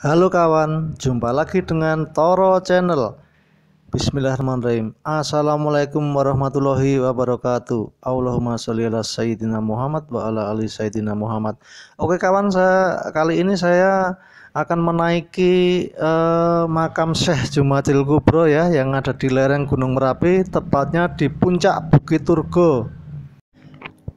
Halo kawan, jumpa lagi dengan Toro Channel. Bismillahirrahmanirrahim. Assalamualaikum warahmatullahi wabarakatuh. Allahumma sholli ala sayyidina Muhammad wa ala ali sayyidina Muhammad. Oke kawan, saya kali ini saya akan menaiki eh, makam Syekh Jumatil Kubro ya yang ada di lereng Gunung Merapi, tepatnya di puncak Bukit Turgo.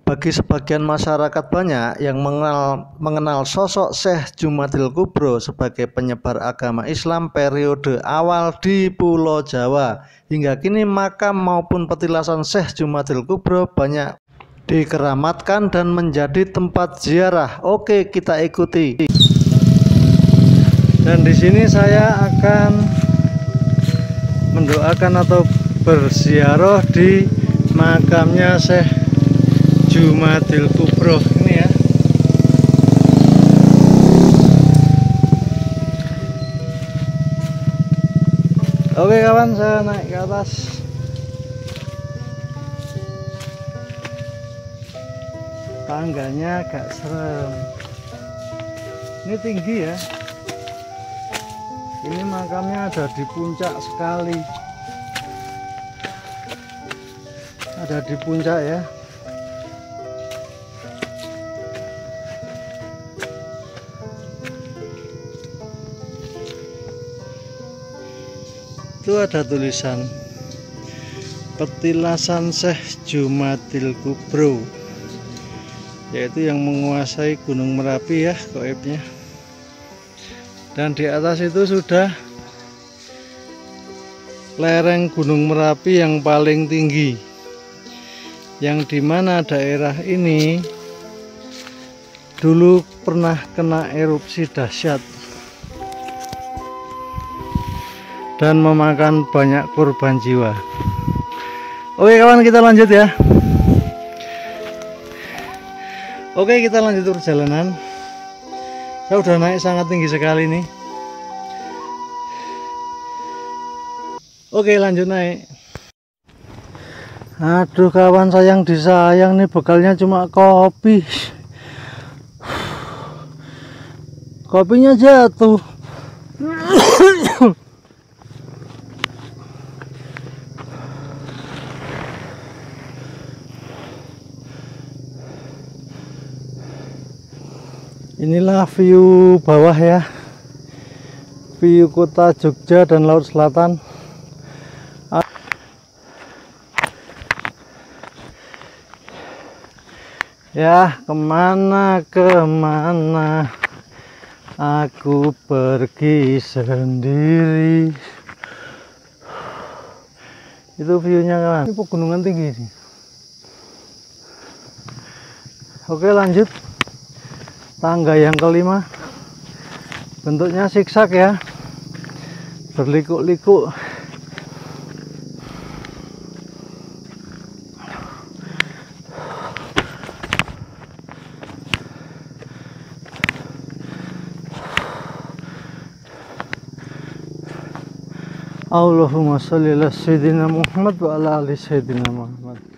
Bagi sebagian masyarakat banyak yang mengenal, mengenal sosok Syekh Jumadil Kubro sebagai penyebar agama Islam periode awal di Pulau Jawa. Hingga kini makam maupun petilasan Syekh Jumadil Kubro banyak dikeramatkan dan menjadi tempat ziarah. Oke, kita ikuti. Dan di sini saya akan mendoakan atau berziarah di makamnya Syekh Jumadil Kubro ini ya. Oke kawan saya naik ke atas. Tangganya agak serem. Ini tinggi ya. Ini makamnya ada di puncak sekali. Ada di puncak ya itu ada tulisan petilasan Syekh Jumadil Kubro yaitu yang menguasai Gunung Merapi ya koibnya. Dan di atas itu sudah lereng Gunung Merapi yang paling tinggi yang di mana daerah ini dulu pernah kena erupsi dahsyat dan memakan banyak korban jiwa. Oke kawan kita lanjut ya. Oke kita lanjut perjalanan. Saya udah naik sangat tinggi sekali nih. Oke lanjut naik. Aduh kawan sayang disayang nih bekalnya cuma kopi. Kopinya jatuh inilah view bawah ya. View kota Jogja dan Laut Selatan. Ya ke mana ke mana? Aku pergi sendiri. Itu viewnya kan ini pegunungan tinggi sih oke lanjut tangga yang kelima. Bentuknya siksak ya. Berliku-liku Allahumma salli ala sayyidina Muhammad wa ala ali sayyidina Muhammad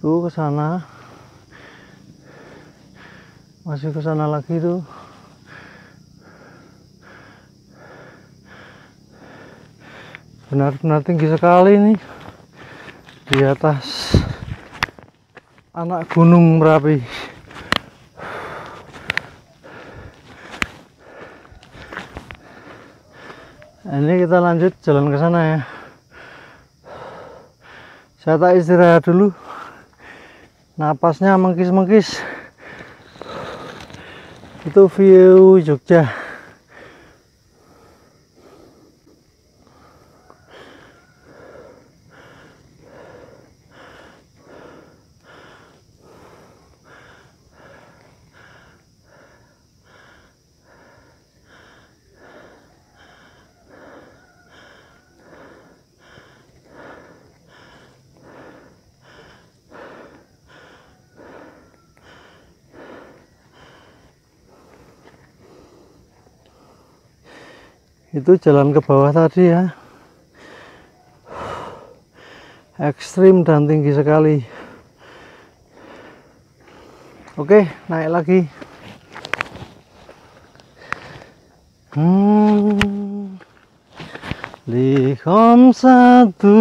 tuh sana masih ke sana lagi tuh. Benar-benar tinggi sekali nih. Di atas anak gunung Merapi. Ini kita lanjut jalan ke sana ya. Saya tak istirahat dulu napasnya mengkis-mengkis. Itu view Jogja itu jalan ke bawah tadi ya. Ekstrim dan tinggi sekali. Oke naik lagi. Hmm. Likom satu.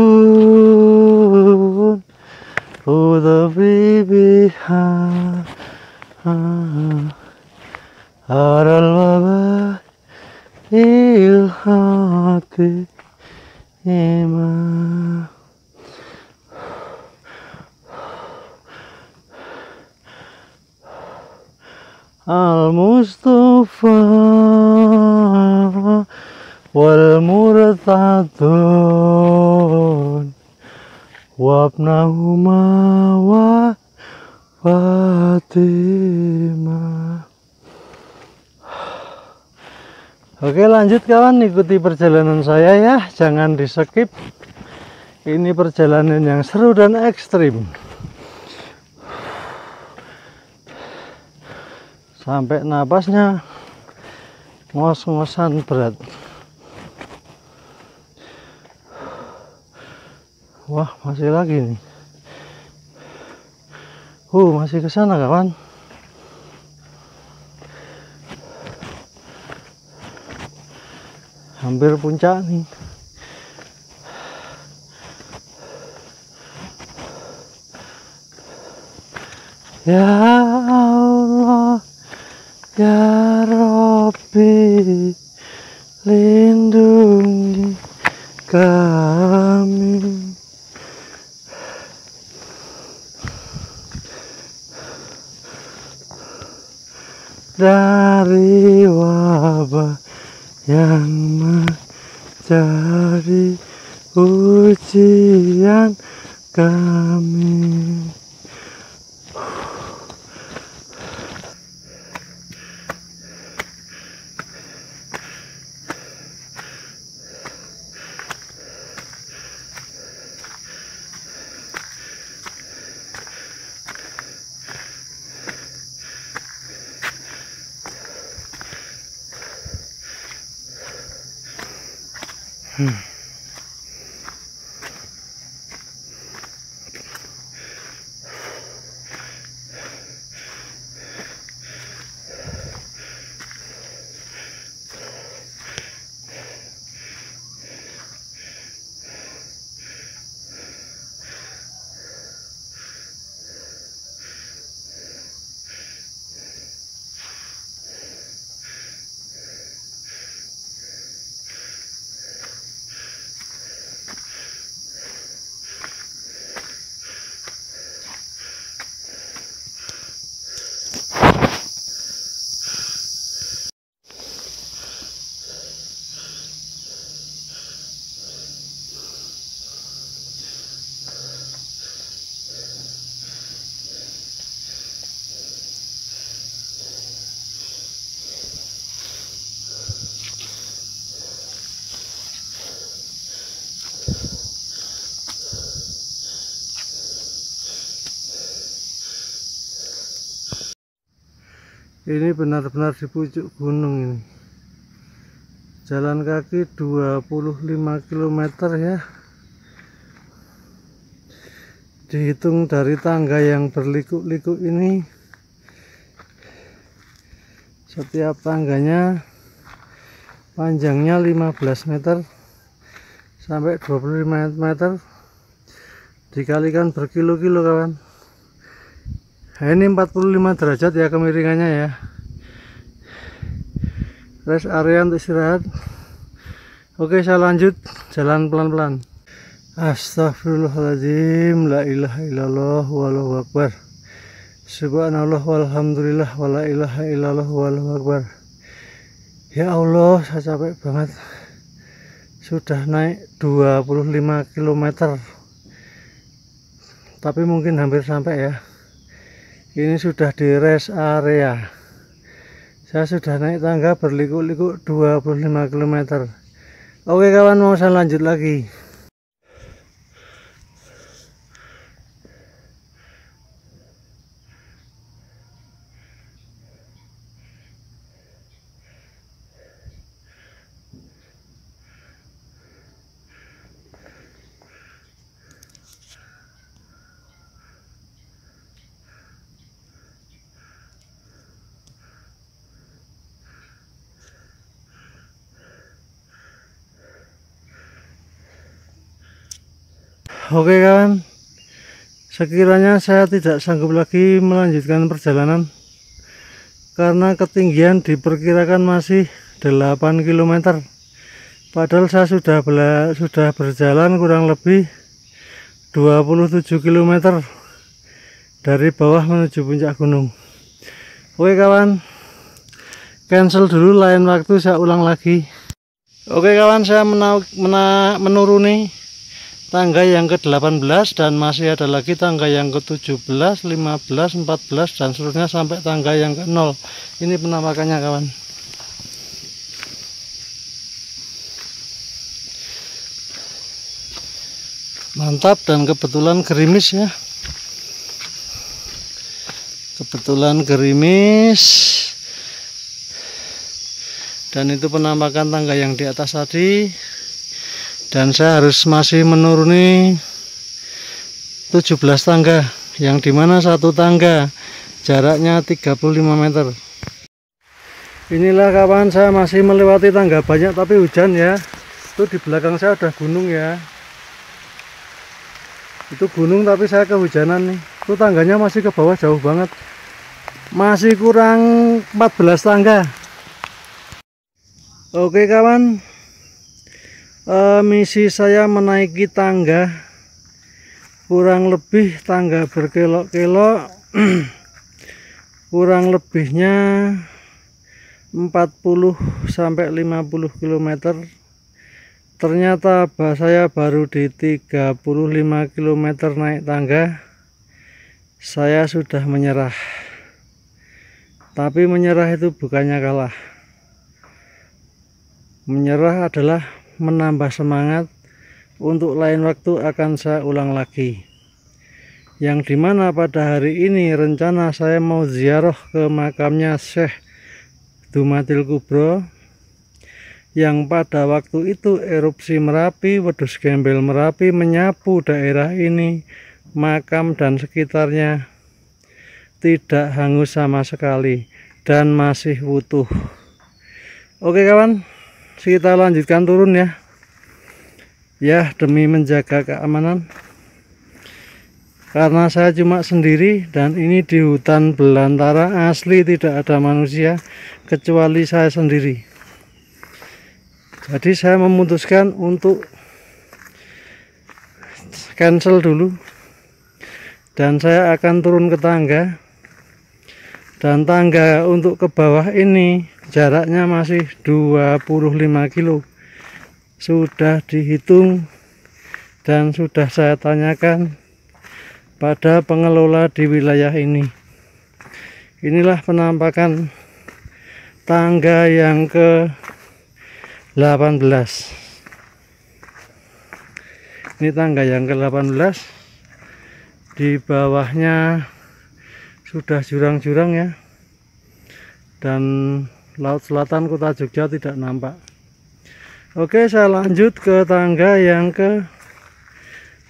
Udah bibi aral baba ilhati ema. Al mustafa wal murtadun wabnahuma wa Fatimah Oke lanjut kawan ikuti perjalanan saya ya. Jangan di skip ini perjalanan yang seru dan ekstrim. Sampai napasnya ngos-ngosan berat. Wah masih lagi nih. Uh masih ke sana kawan hampir puncak nih. Ya Allah Ya Rabbi lindungi kami dari wabah yang menjadi ujian kami Hmm. Ini benar-benar di pucuk gunung ini. Jalan kaki 25 km ya. Dihitung dari tangga yang berliku-liku ini. Setiap tangganya panjangnya 15 meter sampai 25 meter. Dikalikan berkilo-kilo kawan Nah, ini 45 derajat ya kemiringannya ya. Rest area untuk istirahat. Oke saya lanjut jalan pelan-pelan. Astagfirullahaladzim la ilaha illallah wallahu akbar. Subhanallah walhamdulillah wala ilaha illallah wallahu akbar. Ya Allah saya capek banget. Sudah naik 25 km tapi mungkin hampir sampai ya ini sudah di rest area. Saya sudah naik tangga berliku-liku 25 km oke kawan mau saya lanjut lagi Oke kawan, sekiranya saya tidak sanggup lagi melanjutkan perjalanan karena ketinggian diperkirakan masih 8 km. Padahal saya sudah bela, sudah berjalan kurang lebih 27 km dari bawah menuju puncak gunung. Oke kawan, cancel dulu lain waktu saya ulang lagi. Oke kawan, saya mena, mena, menuruni tangga yang ke-18 dan masih ada lagi tangga yang ke-17, 15, 14 dan seterusnya sampai tangga yang ke-0 ini penampakannya kawan. Mantap dan kebetulan gerimis ya. Kebetulan gerimis. Dan itu penampakan tangga yang di atas tadi dan saya harus masih menuruni 17 tangga yang di mana satu tangga jaraknya 35 meter. Inilah kawan saya masih melewati tangga banyak tapi hujan ya. Itu di belakang saya ada gunung ya. Itu gunung tapi saya kehujanan nih. Itu tangganya masih ke bawah jauh banget. Masih kurang 14 tangga. Oke kawan uh, misi saya menaiki tangga. Kurang lebih tangga berkelok-kelok. Kurang lebihnya 40 sampai 50 km ternyata saya baru di 35 km naik tangga. Saya sudah menyerah. Tapi menyerah itu bukannya kalah. Menyerah adalah menambah semangat untuk lain waktu akan saya ulang lagi yang di mana pada hari ini rencana saya mau ziarah ke makamnya Syekh Dumatil Kubro yang pada waktu itu erupsi Merapi, Wedus Gembel Merapi menyapu daerah ini, makam dan sekitarnya tidak hangus sama sekali dan masih utuh. Oke kawan, kita lanjutkan turun ya. Ya demi menjaga keamanan. Karena saya cuma sendiri dan ini di hutan belantara asli tidak ada manusia kecuali saya sendiri. Jadi saya memutuskan untuk cancel dulu. Dan saya akan turun ke tangga dan tangga untuk ke bawah ini jaraknya masih 25 kilo. Sudah dihitung dan sudah saya tanyakan pada pengelola di wilayah ini. Inilah penampakan tangga yang ke 18 ini tangga yang ke 18 di bawahnya sudah jurang-jurang ya. Dan Laut Selatan Kota Jogja tidak nampak. Oke saya lanjut ke tangga yang ke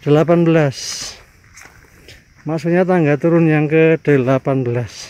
18 maksudnya tangga turun yang ke 18